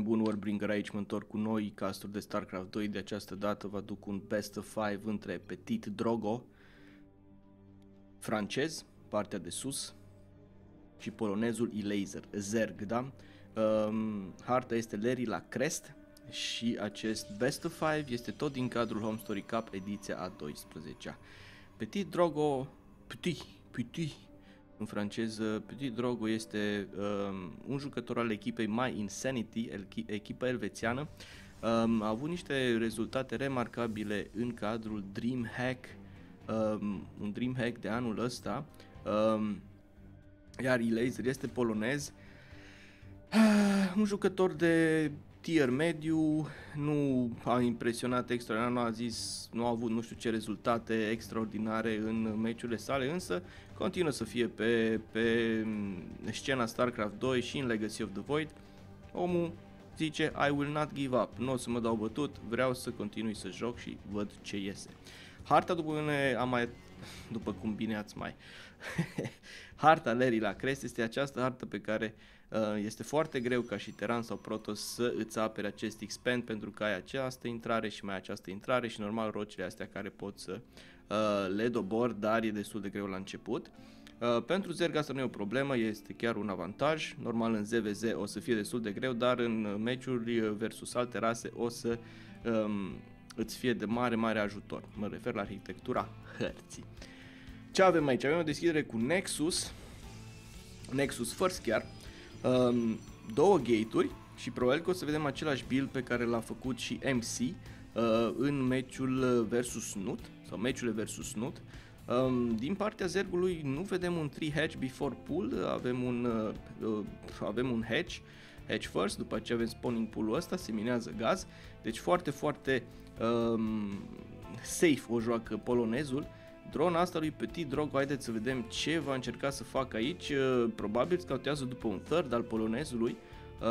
Oameni buni, Warbringer aici, mă întorc cu noi casturi de StarCraft 2. De această dată vă aduc un best of 5 între Petit Drogo, francez, partea de sus, și polonezul Ilaser, Zerg, da? Um, harta este Larry la crest și acest best of 5 este tot din cadrul Home Story Cup ediția a 12 Petit Drogo, Petit, Petit, în franceză, Petit Drogo este um, un jucător al echipei My Insanity, echipa elvețiană. Um, a avut niște rezultate remarcabile în cadrul Dreamhack, um, un Dreamhack de anul ăsta. Um, iar Ilaser este polonez. Uh, un jucător de tier mediu, nu a impresionat extraordinar, nu a zis, nu a avut nu știu ce rezultate extraordinare în meciurile sale, însă continuă să fie pe, pe scena StarCraft 2 și în Legacy of the Void. Omul zice, I will not give up, nu o să mă dau bătut, vreau să continui să joc și văd ce iese. Harta, după mine, am mai, după cum bine ați mai, harta Larry la crest este această hartă pe care uh, este foarte greu ca și Teran sau Protoss să îți apere acest expand pentru că ai această intrare și mai această intrare și normal rocile astea care pot să uh, le dobor, dar e destul de greu la început. Uh, pentru Zerg asta nu e o problemă, este chiar un avantaj. Normal în ZVZ o să fie destul de greu, dar în meciuri versus alte rase o să um, îți fie de mare, mare ajutor. Mă refer la arhitectura hărții. Ce avem aici? Avem o deschidere cu Nexus, Nexus First chiar, um, două gate-uri și probabil că o să vedem același build pe care l-a făcut și MC uh, în meciul versus Nut, sau meciurile versus Nut. Um, din partea Zergului nu vedem un 3 hedge before pull, avem un, uh, uh, avem un hedge, hedge first, după ce avem spawning pool-ul ăsta, se minează gaz, deci foarte, foarte um, safe o joacă polonezul. Drona asta lui Petit Drogo, haideți să vedem ce va încerca să facă aici. Uh, probabil scautează după un third al polonezului.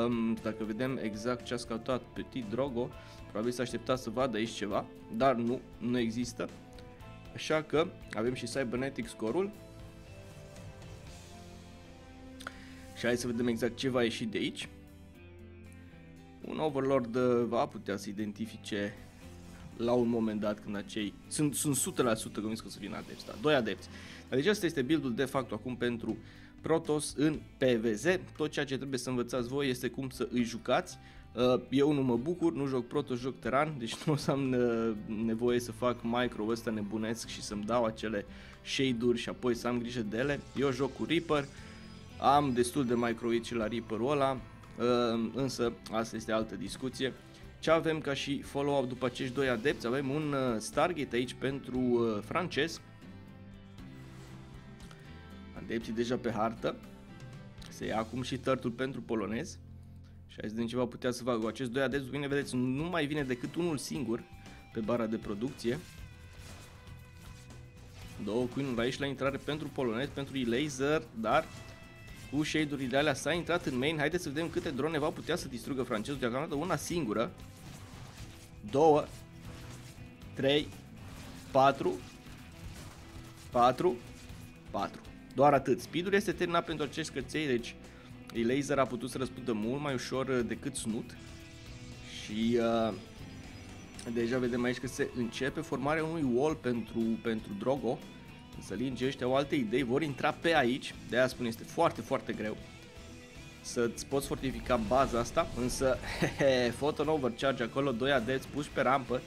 Um, dacă vedem exact ce a scautat Petit Drogo, probabil s-a așteptat să vadă aici ceva, dar nu, nu există. Așa că avem și Cybernetic scorul. Și hai să vedem exact ce va ieși de aici. Un Overlord uh, va putea să identifice la un moment dat când acei... Sunt, sunt 100% convins că o să vină adepți, da, doi adepți. Deci asta este build-ul de fapt acum pentru Protoss în PVZ. Tot ceea ce trebuie să învățați voi este cum să îi jucați. Uh, eu nu mă bucur, nu joc Protoss, joc Teran, deci nu o să am uh, nevoie să fac micro ăsta nebunesc și să-mi dau acele shade-uri și apoi să am grijă de ele. Eu joc cu Reaper, am destul de micro și la Reaper-ul ăla, uh, însă asta este altă discuție. Ce avem ca și follow-up după acești doi adepți? Avem un uh, Stargate aici pentru uh, francez. Adepții deja pe hartă. Se ia acum și tărtul pentru polonez. Și hai să vedem ce va putea să facă. Acest doi adepți, bine vedeți, nu mai vine decât unul singur pe bara de producție. Două queen aici la intrare pentru polonez, pentru laser, dar cu shade-urile alea s-a intrat în main. Haideți să vedem câte drone va putea să distrugă francezul. Deocamdată una singură. Două. Trei. Patru. Patru. Patru. Doar atât. Speed-ul este terminat pentru acești căței, deci laser a putut să răspundă mult mai ușor uh, decât Snut. Și uh, deja vedem aici că se începe formarea unui wall pentru, pentru Drogo. Însă linge ăștia au alte idei, vor intra pe aici, de aia spun este foarte, foarte greu să-ți poți fortifica baza asta, însă hehe, photon overcharge acolo, doi adepți puși pe rampă,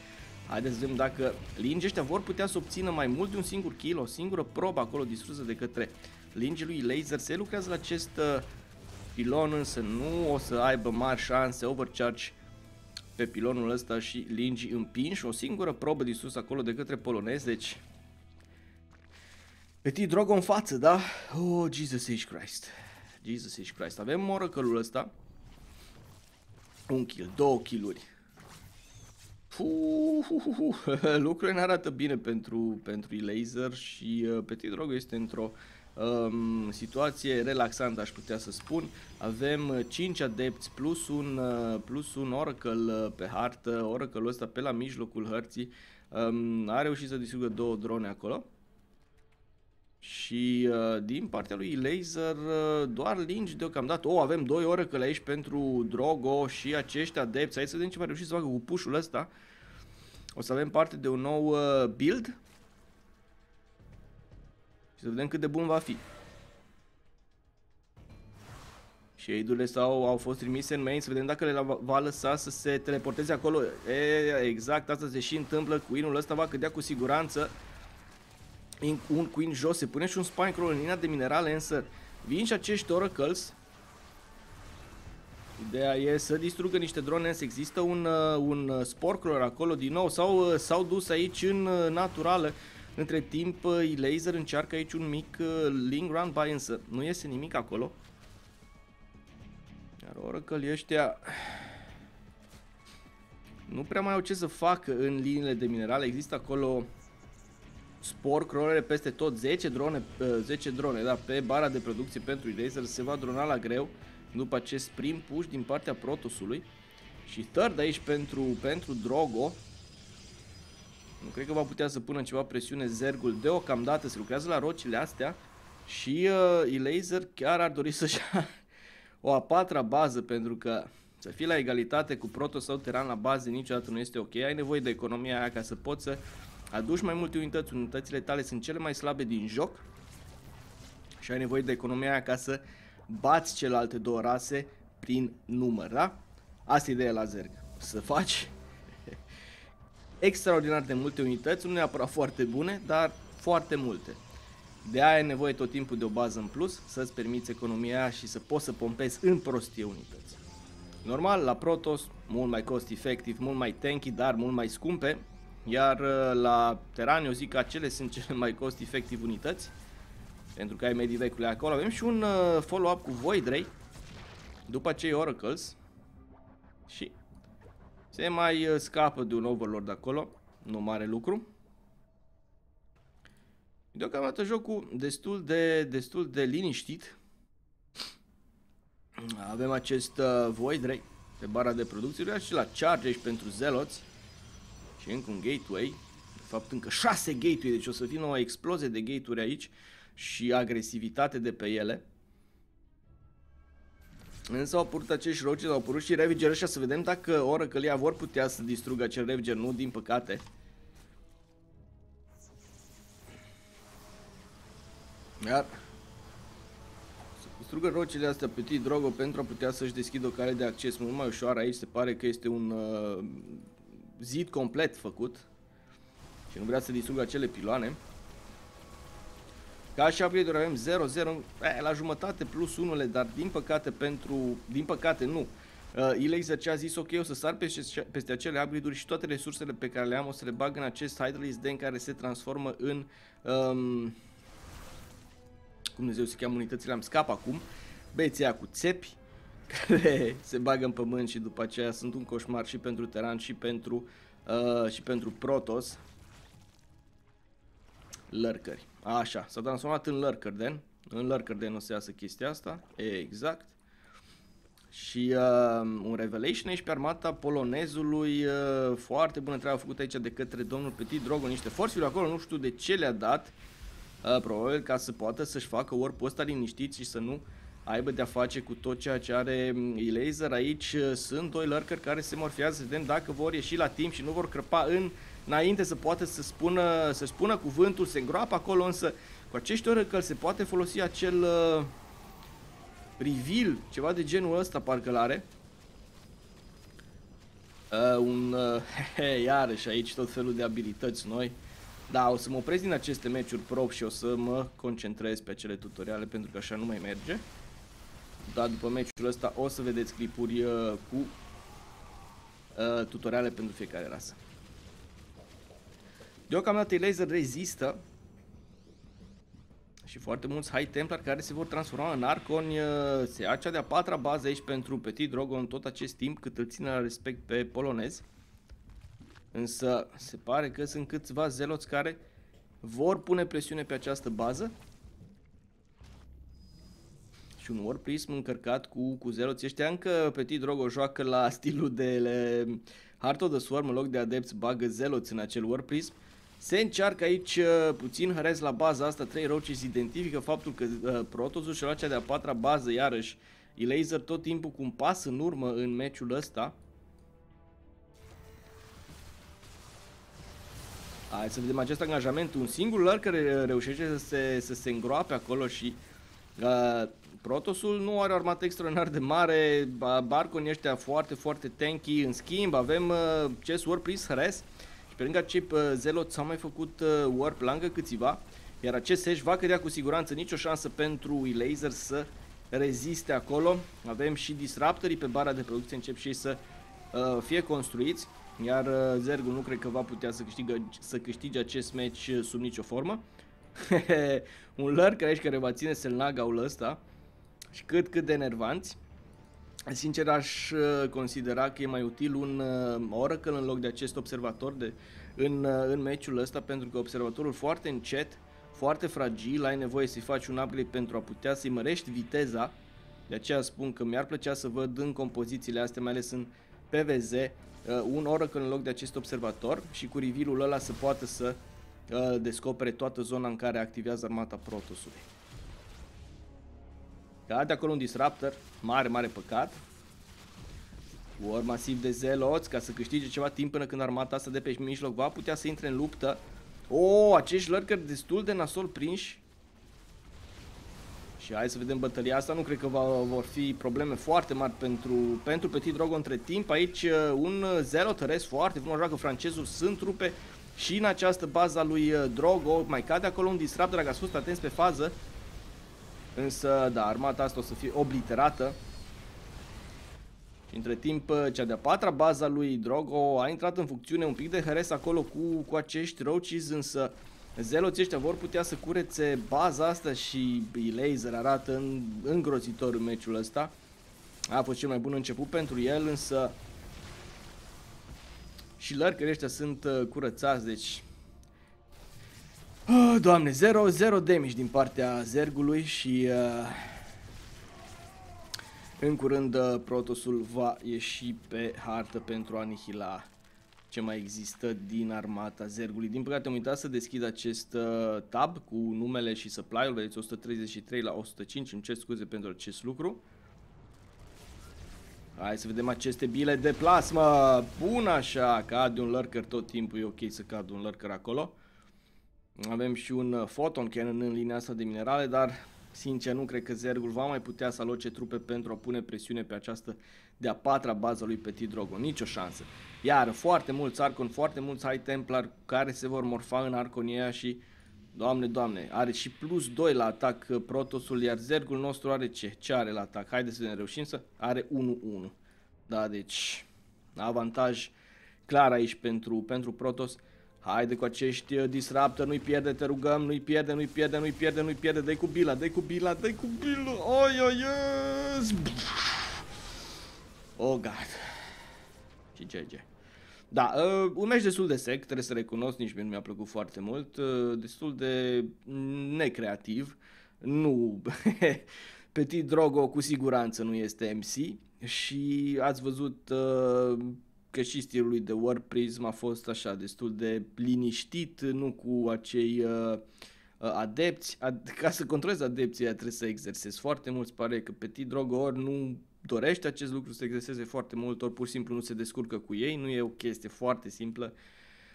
haideți să vedem dacă linge ăștia vor putea să obțină mai mult de un singur kill, o singură probă acolo distrusă de către linge lui Laser, se lucrează la acest uh, pilon, însă nu o să aibă mari șanse, overcharge pe pilonul ăsta și lingi împinși, o singură probă distrusă acolo de către polonezi, deci Petit Drogo în față, da? Oh, Jesus H. Christ. Jesus H. Christ. Avem oracle ăsta. Un kill, două killuri. Lucrurile ne arată bine pentru, pentru laser și uh, Petit Drogo este într-o um, situație relaxantă, aș putea să spun. Avem 5 uh, adepți plus un, uh, plus un oracle uh, pe hartă, oracle ăsta pe la mijlocul hărții. Um, a reușit să distrugă două drone acolo. Și uh, din partea lui Laser uh, doar lingi deocamdată. O, oh, avem 2 ore că aici pentru Drogo și acești adepți. Hai să vedem ce mai reușit să facă cu pușul ăsta. O să avem parte de un nou uh, build. Și să vedem cât de bun va fi. Și aidurile sau au fost trimise în main să vedem dacă le va lăsa să se teleporteze acolo. E, exact, asta se și întâmplă. cu inul ăsta va cădea cu siguranță un queen jos, se pune și un spine crawl în linia de minerale, însă vin și acești oracles. Ideea e să distrugă niște drone, însă există un, uh, un uh, spore crawler acolo din nou, sau s-au dus aici în uh, naturală. Între timp, laser încearcă aici un mic link run by, însă nu iese nimic acolo. Iar oracle ăștia nu prea mai au ce să facă în liniile de minerale. Există acolo spor, cronele peste tot, 10 drone, 10 uh, drone da, pe bara de producție pentru Eraser, se va drona la greu după acest prim push din partea Protosului. Și third aici pentru, pentru Drogo. Nu cred că va putea să pună ceva presiune Zergul deocamdată, se lucrează la rocile astea. Și uh, Elaser chiar ar dori să-și o a patra bază pentru că să fii la egalitate cu Proto sau Teran la bază niciodată nu este ok. Ai nevoie de economia aia ca să poți să aduci mai multe unități, unitățile tale sunt cele mai slabe din joc și ai nevoie de economia aia ca să bați celelalte două rase prin număr, da? Asta e ideea la Zerg. Să faci extraordinar de multe unități, nu neapărat foarte bune, dar foarte multe. De aia ai nevoie tot timpul de o bază în plus, să-ți permiți economia aia și să poți să pompezi în prostie unități. Normal, la Protoss, mult mai cost efectiv, mult mai tanky, dar mult mai scumpe, iar uh, la Terran eu zic că acele sunt cele mai cost efectiv unități. Pentru că ai medivecule acolo. Avem și un uh, follow-up cu Void Ray. După acei Oracles. Și se mai uh, scapă de un Overlord acolo. Nu mare lucru. Deocamdată jocul destul de, destul de liniștit. Avem acest uh, Void Ray pe bara de producție și la charge aici pentru Zelots. Și încă un gateway. De fapt încă 6 gateway, deci o să fie o explozie de gateway aici și agresivitate de pe ele. Însă au apărut acești roci, au apărut și Ravager ăștia să vedem dacă Oracle vor putea să distrugă acel Ravager, nu din păcate. Iar să distrugă rocile astea Petit Drogo pentru a putea să-și deschidă o cale de acces mult mai ușoară aici. Se pare că este un uh, zid complet făcut și nu vrea să distrugă acele piloane. Ca și upgrade avem 0-0 la jumătate plus unele, dar din păcate pentru... Din păcate nu. Uh, Elaser ce a zis, ok, o să sar peste, peste acele upgrade-uri și toate resursele pe care le am o să le bag în acest Hydralis Den care se transformă în... Um, cum Dumnezeu se cheamă unitățile, am scap acum. Beția cu țepi, care se bagă în pământ și după aceea sunt un coșmar și pentru Teran și pentru, uh, și pentru Protoss. Lurkeri. Așa, s-a transformat în Lurker Den. În Lurker Den o să iasă chestia asta. Exact. Și uh, un Revelation aici pe armata polonezului. Uh, foarte bună treabă făcută aici de către domnul Petit Drogo. Niște force acolo, nu știu de ce le-a dat. Uh, probabil ca să poată să-și facă warp-ul ăsta liniștit și să nu aibă de-a face cu tot ceea ce are laser. Aici uh, sunt doi lurker care se morfează, să vedem dacă vor ieși la timp și nu vor crăpa în, înainte să poată să spună, să spună cuvântul, se îngroapă acolo, însă cu acești oracle se poate folosi acel uh, reveal, ceva de genul ăsta parcă l-are. Uh, un, uh, iarăși aici tot felul de abilități noi. Da, o să mă opresc din aceste meciuri prop și o să mă concentrez pe acele tutoriale pentru că așa nu mai merge. Dar după meciul ăsta o să vedeți clipuri uh, cu uh, tutoriale pentru fiecare rasă. Deocamdată laser rezistă și foarte mulți High Templar care se vor transforma în Arconi. Uh, se ia cea de-a patra bază aici pentru Petit Drogo în tot acest timp cât îl ține la respect pe polonez. Însă se pare că sunt câțiva zeloți care vor pune presiune pe această bază și un War Prism încărcat cu, cu zero. Ăștia încă Petit Drogo joacă la stilul de le, Heart of the Swarm în loc de adepți bagă zeloți în acel War Prism. Se încearcă aici uh, puțin hărez la baza asta, 3 roaches identifică faptul că uh, Protosul și-a luat cea de-a patra bază iarăși. Elaser tot timpul cu un pas în urmă în meciul ăsta. Hai să vedem acest angajament. Un singur lurker reușește să se, să se îngroape acolo și uh, Protosul nu are o armată extraordinar de mare, Barconi ăștia foarte, foarte tanky. În schimb, avem uh, Chess War Priest Hres și pe lângă acei uh, Zelot s-au mai făcut uh, Warp lângă câțiva. Iar acest Sesh va cădea cu siguranță nicio șansă pentru Laser să reziste acolo. Avem și Disruptorii pe bara de producție, încep și ei să uh, fie construiți. Iar uh, Zergul nu cred că va putea să, câștigă, să câștige acest match uh, sub nicio formă. un lurker aici care va ține Selnagaul ăsta și cât cât de enervanți. Sincer aș uh, considera că e mai util un uh, Oracle în loc de acest observator de, în, uh, în meciul ăsta pentru că observatorul foarte încet, foarte fragil, ai nevoie să-i faci un upgrade pentru a putea să-i mărești viteza. De aceea spun că mi-ar plăcea să văd în compozițiile astea, mai ales în PVZ, un Oracle în loc de acest observator și cu reveal-ul ăla să poată să descopere toată zona în care activează armata Protosului. Cade acolo un Disruptor, mare, mare păcat. War masiv de Zeloți ca să câștige ceva timp până când armata asta de pe mijloc va putea să intre în luptă. O, oh, acești lurker destul de nasol prinși. Și hai să vedem bătălia asta, nu cred că va, vor fi probleme foarte mari pentru, pentru Petit Drogo între timp. Aici uh, un Zelot Res foarte frumos, joacă francezul, sunt trupe și în această bază lui uh, Drogo. Mai cade acolo un Disruptor, dacă a fost atenți pe fază. Însă, da, armata asta o să fie obliterată. Și între timp, cea de-a patra baza lui Drogo a intrat în funcțiune un pic de heres acolo cu, cu acești roaches, însă zeloții ăștia vor putea să curețe baza asta și Laser arată în, îngrozitor în meciul ăsta. A fost cel mai bun început pentru el, însă și lurkerii ăștia sunt uh, curățați, deci Oh, doamne, 0, 0 damage din partea Zergului și uh, în curând uh, Protosul va ieși pe hartă pentru a anihila ce mai există din armata Zergului. Din păcate am uitat să deschid acest uh, tab cu numele și supply-ul, vedeți 133 la 105, îmi cer scuze pentru acest lucru. Hai să vedem aceste bile de plasmă, bun așa, cade un lurker tot timpul, e ok să cadă un lurker acolo. Avem și un uh, Photon Cannon în linia asta de minerale, dar sincer nu cred că Zergul va mai putea să aloce trupe pentru a pune presiune pe această de-a patra bază lui Petit Drogo. Nicio șansă. Iar foarte mulți Arcon, foarte mulți High Templar care se vor morfa în Arconia și Doamne, doamne, are și plus 2 la atac uh, Protosul, iar Zergul nostru are ce? Ce are la atac? Haideți să ne reușim să... Are 1-1. Da, deci avantaj clar aici pentru, pentru Protos. Haide cu acești uh, disruptor, nu-i pierde, te rugăm, nu-i pierde, nu-i pierde, nu-i pierde, nu-i pierde, dai cu bila, dai cu bila, dai cu bila, oi, oi, yes! Oh, God. Și GG. Da, uh, un meci destul de sec, trebuie să recunosc, nici mie nu mi-a plăcut foarte mult, uh, destul de necreativ, nu, Petit Drogo cu siguranță nu este MC și ați văzut uh, că și stilul lui de War Prism a fost așa destul de liniștit, nu cu acei uh, uh adepți. Ad- ca să controlezi adepții trebuie să exersezi foarte mult. Pare că Petit Drogo ori nu dorește acest lucru să exerseze foarte mult, ori pur și simplu nu se descurcă cu ei. Nu e o chestie foarte simplă.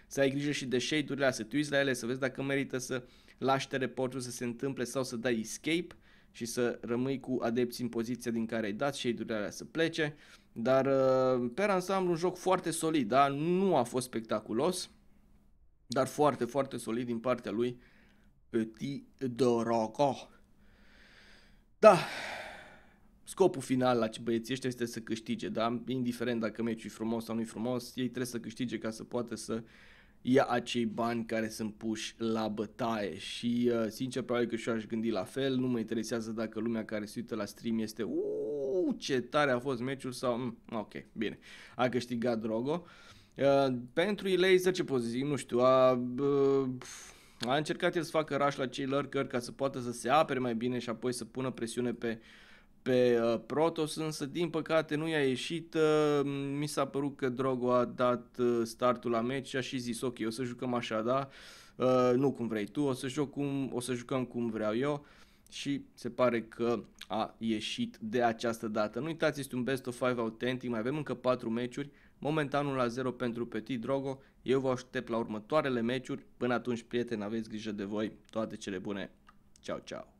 Să ai grijă și de shade-urile să te uiți la ele, să vezi dacă merită să lași teleportul să se întâmple sau să dai escape și să rămâi cu adepții în poziția din care ai dat shade-urile alea să plece. Dar uh, pe ansamblu un joc foarte solid, da? Nu a fost spectaculos, dar foarte, foarte solid din partea lui Petit Dorogo. Da, scopul final la băieții ăștia este să câștige, da? Indiferent dacă meciul e frumos sau nu e frumos, ei trebuie să câștige ca să poată să ia acei bani care sunt puși la bătaie și uh, sincer probabil că și eu aș gândi la fel, nu mă interesează dacă lumea care se uită la stream este uuu ce tare a fost meciul sau mm, ok, bine, a câștigat Drogo. Uh, pentru Laser ce pot zic, nu știu, a, uh, a încercat el să facă rush la cei lurker ca să poată să se apere mai bine și apoi să pună presiune pe pe uh, Protos, însă din păcate nu i-a ieșit. Uh, mi s-a părut că Drogo a dat uh, startul la meci și a și zis ok, o să jucăm așa, da? Uh, nu cum vrei tu, o să, joc cum, o să jucăm cum vreau eu și se pare că a ieșit de această dată. Nu uitați, este un best of 5 autentic, mai avem încă 4 meciuri, momentan 1 la 0 pentru Petit Drogo, eu vă aștept la următoarele meciuri, până atunci prieteni aveți grijă de voi, toate cele bune, ceau ceau!